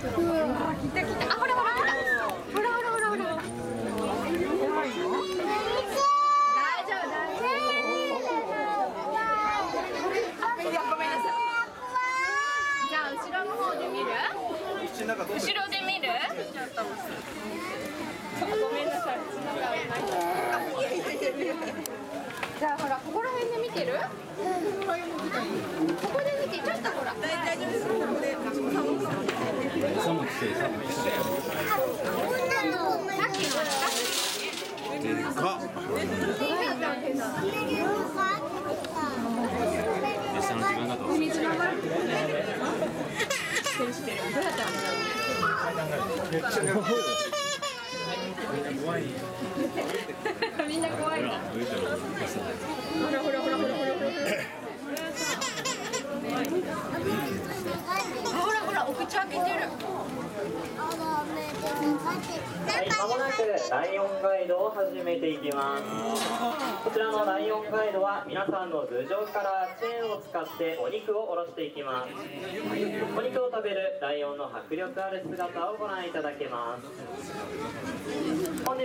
来た来たあほらほらほらほらほらほらほら大丈夫大丈夫いやごめんなさいじゃあ後ろの方で見る後ろで見るごめんなさいじゃあほらここら辺で見てる？ここで見てちょっとほら大丈夫です寒くて寒くてさっきのでかっ列車の時間だとみんな怖い。ほら上からほらほらほらほらほらほら。あほらほらお口開けてる。はい、まもなくライオンガイドを始めていきます。こちらのライオンガイドは皆さんの頭上からチェーンを使ってお肉をおろしていきます。お肉を食べるライオンの迫力ある姿をご覧いただけます。本日